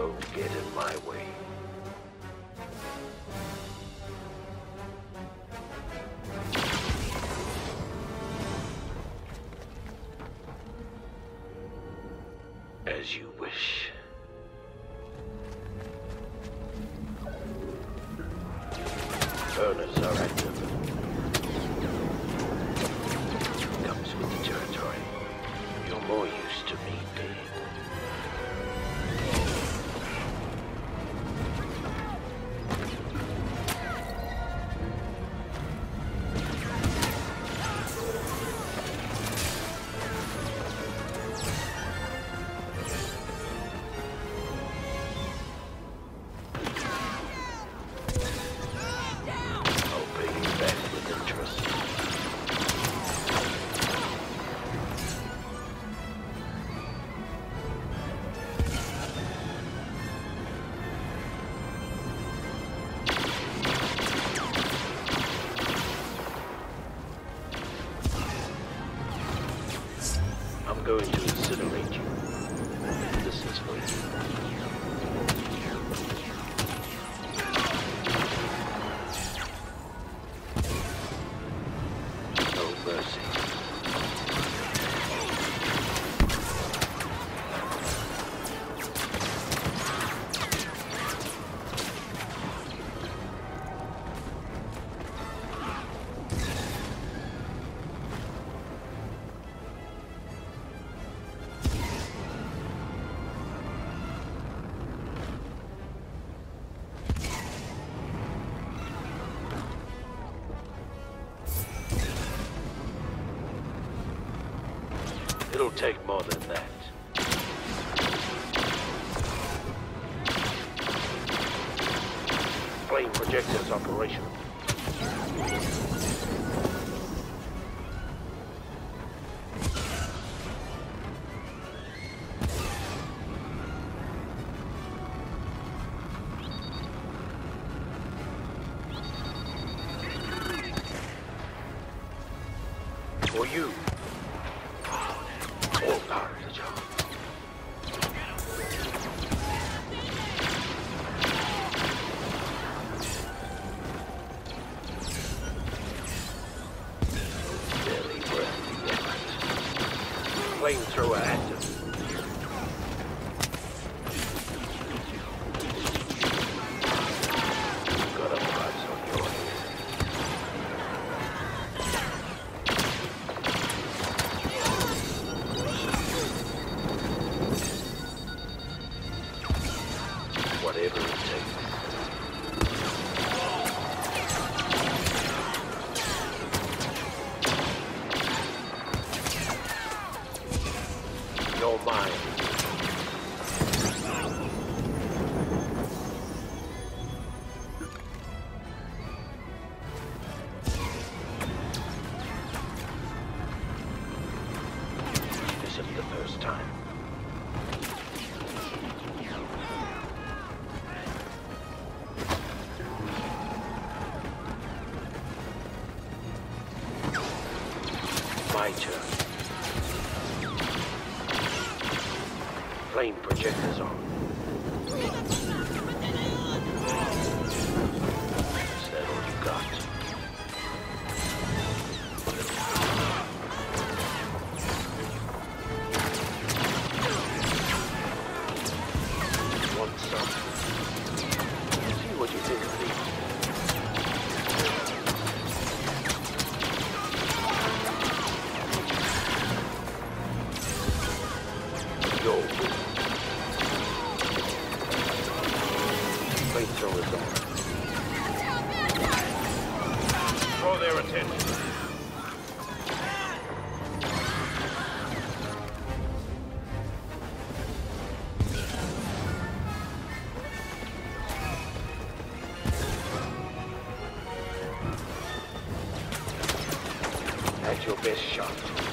Don't get in my way. As you wish. Goose. It'll take more than that. Flame projectors operational. For you. Flamethrower active. mine. flame projectors on. seu pé chato.